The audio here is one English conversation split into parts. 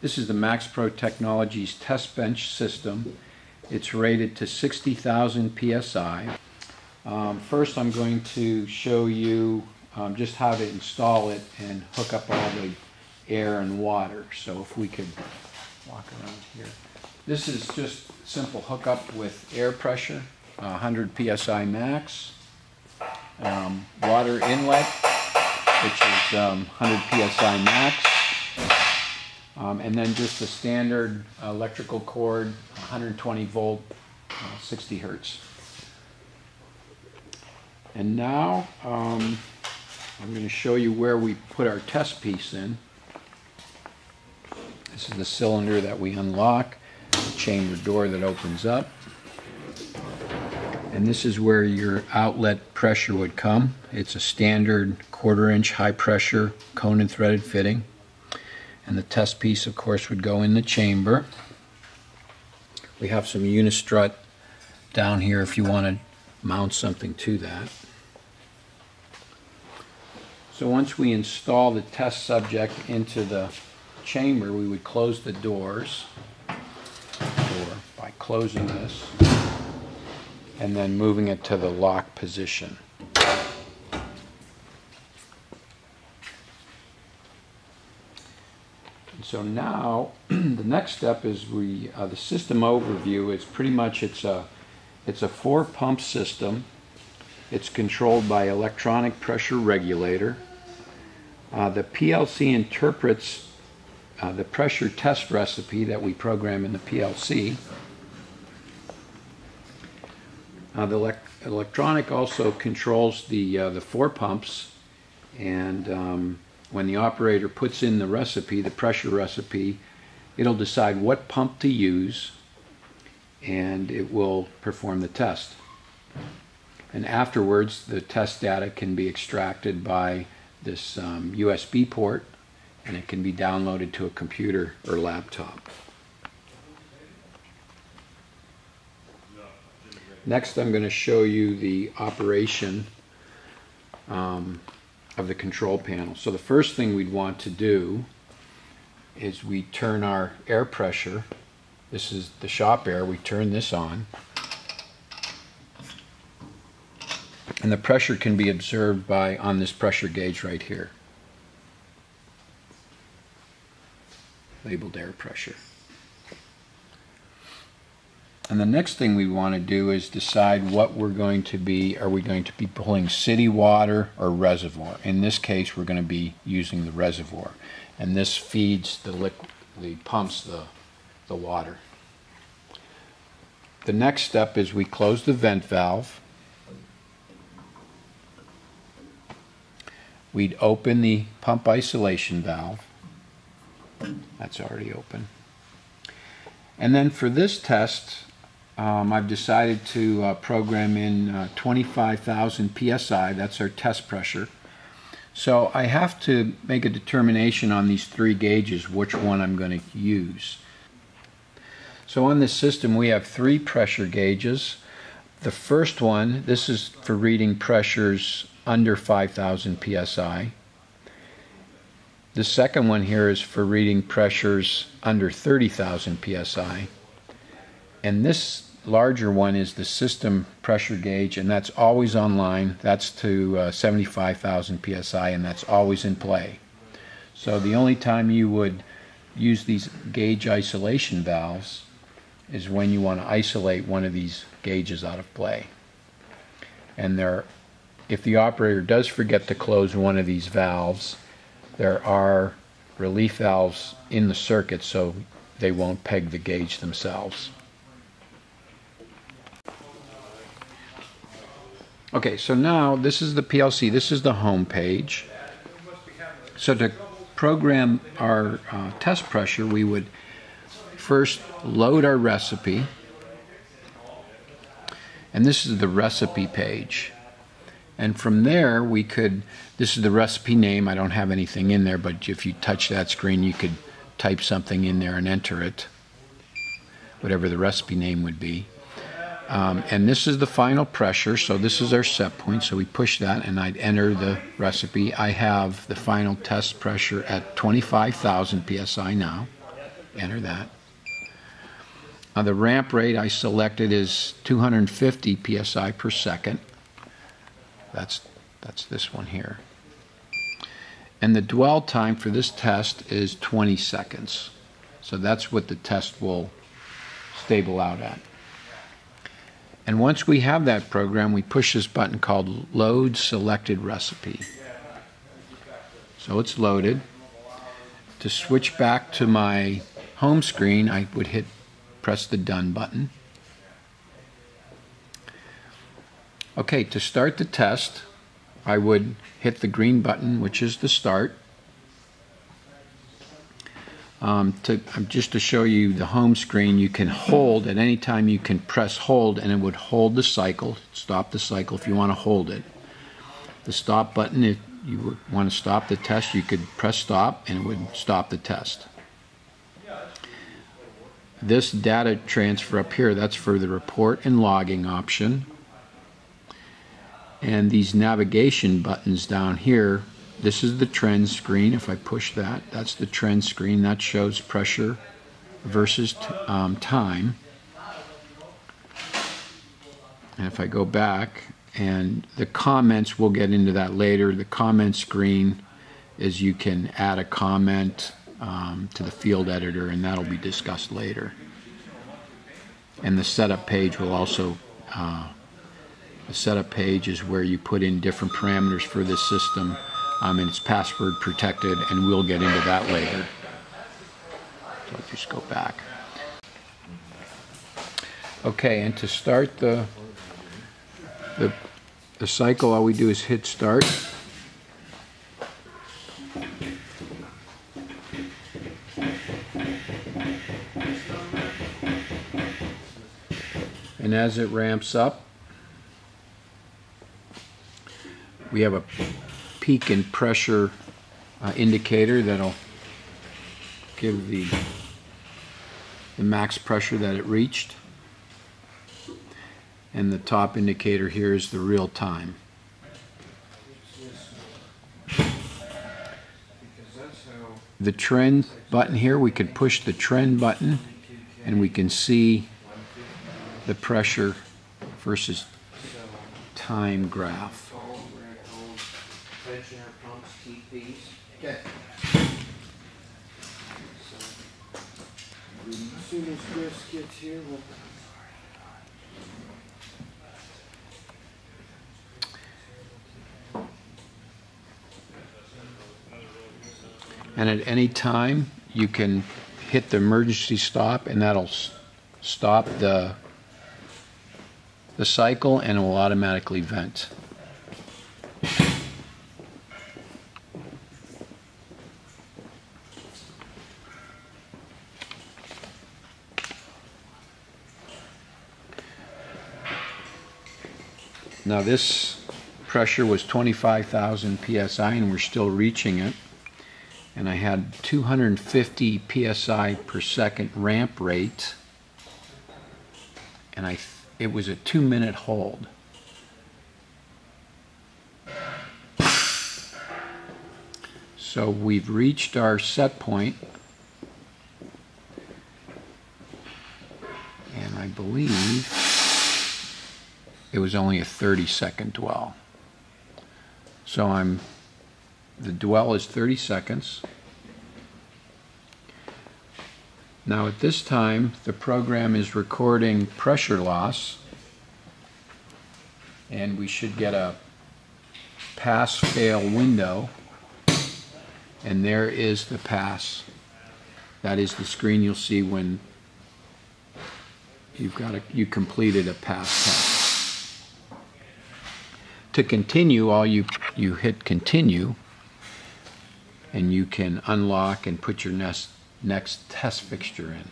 This is the MaxPro Technologies test bench system. It's rated to 60,000 psi. Um, first I'm going to show you um, just how to install it and hook up all the air and water. So if we could walk around here. This is just simple hookup with air pressure, uh, 100 psi max, um, water inlet, which is um, 100 psi max, um, and then just the standard electrical cord, 120 volt, uh, 60 hertz. And now um, I'm going to show you where we put our test piece in. This is the cylinder that we unlock, the chamber door that opens up. And this is where your outlet pressure would come. It's a standard quarter inch high pressure cone and threaded fitting. And the test piece, of course, would go in the chamber. We have some unistrut down here if you want to mount something to that. So once we install the test subject into the chamber, we would close the doors or by closing this and then moving it to the lock position. So now the next step is we uh, the system overview is pretty much it's a it's a four pump system. It's controlled by electronic pressure regulator. Uh, the PLC interprets uh, the pressure test recipe that we program in the PLC uh, the elect electronic also controls the uh, the four pumps and um, when the operator puts in the recipe, the pressure recipe, it'll decide what pump to use and it will perform the test. And afterwards, the test data can be extracted by this um, USB port and it can be downloaded to a computer or laptop. Next, I'm going to show you the operation um, of the control panel. So the first thing we'd want to do is we turn our air pressure. This is the shop air. We turn this on. And the pressure can be observed by on this pressure gauge right here. Labeled air pressure. And the next thing we want to do is decide what we're going to be, are we going to be pulling city water or reservoir? In this case, we're going to be using the reservoir. And this feeds the, liquid, the pumps the, the water. The next step is we close the vent valve. We'd open the pump isolation valve. That's already open. And then for this test, um, I've decided to uh, program in uh, 25,000 psi, that's our test pressure. So I have to make a determination on these three gauges which one I'm going to use. So on this system we have three pressure gauges. The first one, this is for reading pressures under 5,000 psi. The second one here is for reading pressures under 30,000 psi. And this larger one is the system pressure gauge, and that's always online. That's to uh, 75,000 psi, and that's always in play. So the only time you would use these gauge isolation valves is when you want to isolate one of these gauges out of play. And there, if the operator does forget to close one of these valves, there are relief valves in the circuit so they won't peg the gauge themselves. Okay, so now this is the PLC. This is the home page. So to program our uh, test pressure, we would first load our recipe. And this is the recipe page. And from there, we could, this is the recipe name. I don't have anything in there, but if you touch that screen, you could type something in there and enter it, whatever the recipe name would be. Um, and this is the final pressure, so this is our set point. So we push that and I'd enter the recipe. I have the final test pressure at 25,000 psi now. enter that. Uh, the ramp rate I selected is 250 psi per second. That's, that's this one here. And the dwell time for this test is 20 seconds. So that's what the test will stable out at. And once we have that program, we push this button called Load Selected Recipe. So it's loaded. To switch back to my home screen, I would hit press the Done button. Okay, to start the test, I would hit the green button, which is the start. Um, to, um, just to show you the home screen, you can hold at any time you can press hold and it would hold the cycle, stop the cycle if you want to hold it. The stop button, if you want to stop the test, you could press stop and it would stop the test. This data transfer up here, that's for the report and logging option. And these navigation buttons down here this is the trend screen. If I push that, that's the trend screen. That shows pressure versus um, time. And if I go back, and the comments, we'll get into that later. The comment screen is you can add a comment um, to the field editor, and that'll be discussed later. And the setup page will also, uh, the setup page is where you put in different parameters for this system um, and it's password protected, and we'll get into that later. So I'll just go back. Okay, and to start the, the, the cycle, all we do is hit start. And as it ramps up, we have a peak and pressure uh, indicator that'll give the, the max pressure that it reached. And the top indicator here is the real time. The trend button here, we can push the trend button and we can see the pressure versus time graph pumps, TPs. Okay. So, as soon as Chris gets here, we'll. And at any time, you can hit the emergency stop and that'll stop the, the cycle and it will automatically vent. Now this pressure was 25,000 psi and we're still reaching it. And I had 250 psi per second ramp rate. And I it was a two minute hold. So we've reached our set point. And I believe it was only a 30 second dwell. So I'm, the dwell is 30 seconds. Now at this time, the program is recording pressure loss, and we should get a pass-fail window, and there is the pass. That is the screen you'll see when you've got a, you completed a pass test to continue, all you, you hit continue, and you can unlock and put your next, next test fixture in.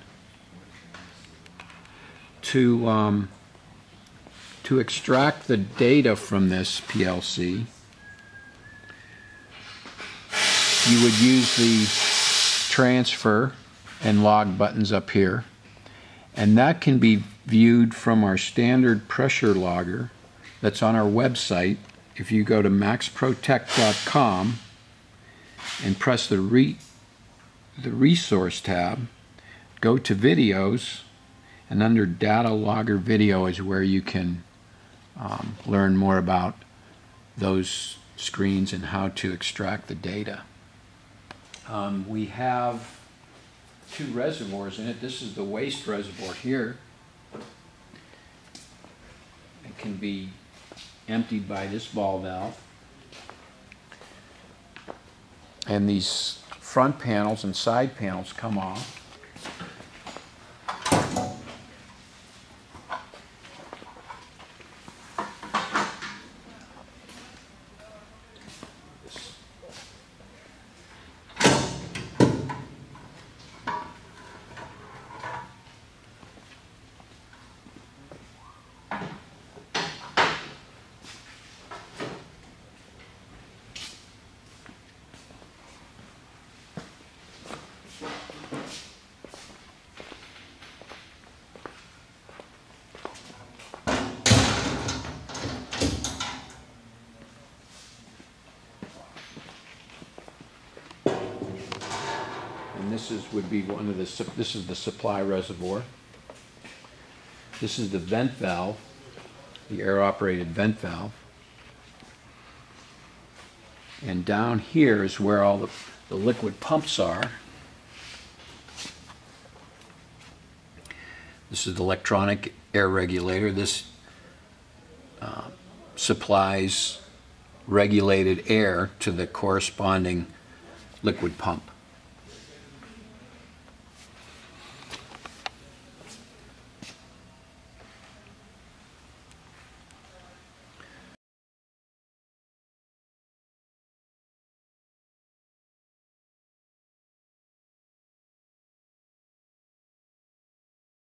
To, um, to extract the data from this PLC, you would use the transfer and log buttons up here, and that can be viewed from our standard pressure logger that's on our website. If you go to maxprotech.com and press the, re, the resource tab, go to videos, and under data logger video is where you can um, learn more about those screens and how to extract the data. Um, we have two reservoirs in it. This is the waste reservoir here. It can be emptied by this ball valve. And these front panels and side panels come off. And this is, would be one of the, this is the supply reservoir. This is the vent valve, the air-operated vent valve. And down here is where all the, the liquid pumps are. This is the electronic air regulator. This uh, supplies regulated air to the corresponding liquid pump.